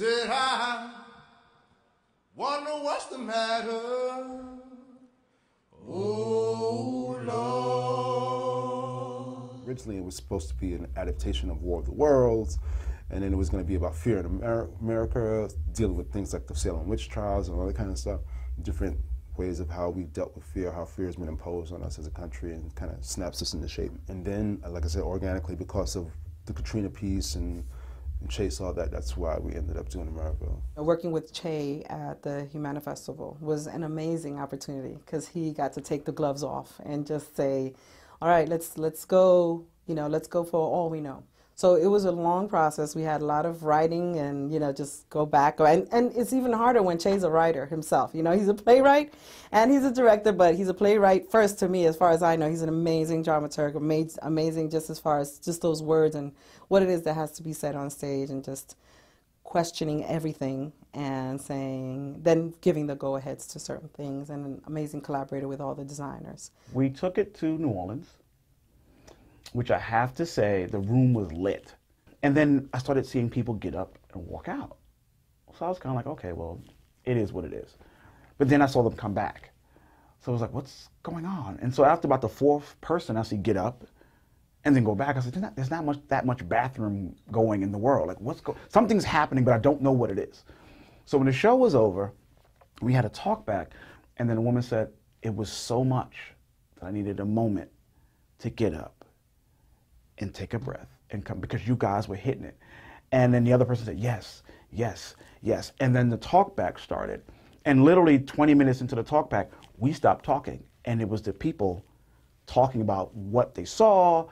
Said I wonder what's the matter. Oh Lord. Originally, it was supposed to be an adaptation of War of the Worlds, and then it was going to be about fear in America, dealing with things like the Salem witch trials and all that kind of stuff, different ways of how we've dealt with fear, how fear has been imposed on us as a country, and kind of snaps us into shape. And then, like I said, organically, because of the Katrina piece and and Chay saw that. That's why we ended up doing America. Working with Chay at the Humana Festival was an amazing opportunity because he got to take the gloves off and just say, "All right, let's let's go. You know, let's go for all we know." So it was a long process. We had a lot of writing and, you know, just go back. And, and it's even harder when Chay's a writer himself. You know, he's a playwright and he's a director, but he's a playwright first to me, as far as I know. He's an amazing dramaturg, amazing, amazing just as far as just those words and what it is that has to be said on stage and just questioning everything and saying, then giving the go aheads to certain things and an amazing collaborator with all the designers. We took it to New Orleans which I have to say, the room was lit. And then I started seeing people get up and walk out. So I was kind of like, okay, well, it is what it is. But then I saw them come back. So I was like, what's going on? And so after about the fourth person, I see get up and then go back. I said, there's not, there's not much that much bathroom going in the world. Like, what's go- something's happening, but I don't know what it is. So when the show was over, we had a talk back, and then a woman said, it was so much that I needed a moment to get up and take a breath and come because you guys were hitting it. And then the other person said, yes, yes, yes. And then the talk back started. And literally 20 minutes into the talk back, we stopped talking. And it was the people talking about what they saw,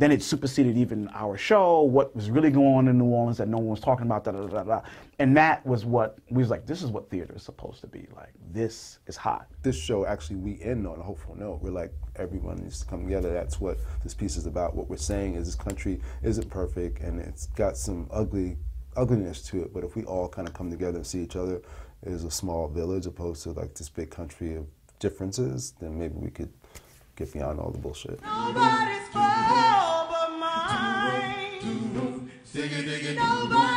then it superseded even our show, what was really going on in New Orleans that no one was talking about, da, da, da, da. And that was what, we was like, this is what theater is supposed to be. Like, this is hot. This show, actually, we end on a hopeful note. We're like, everyone needs to come together. That's what this piece is about. What we're saying is this country isn't perfect and it's got some ugly ugliness to it, but if we all kind of come together and see each other as a small village opposed to like this big country of differences, then maybe we could get beyond all the bullshit. Nobody Diggy diggy it!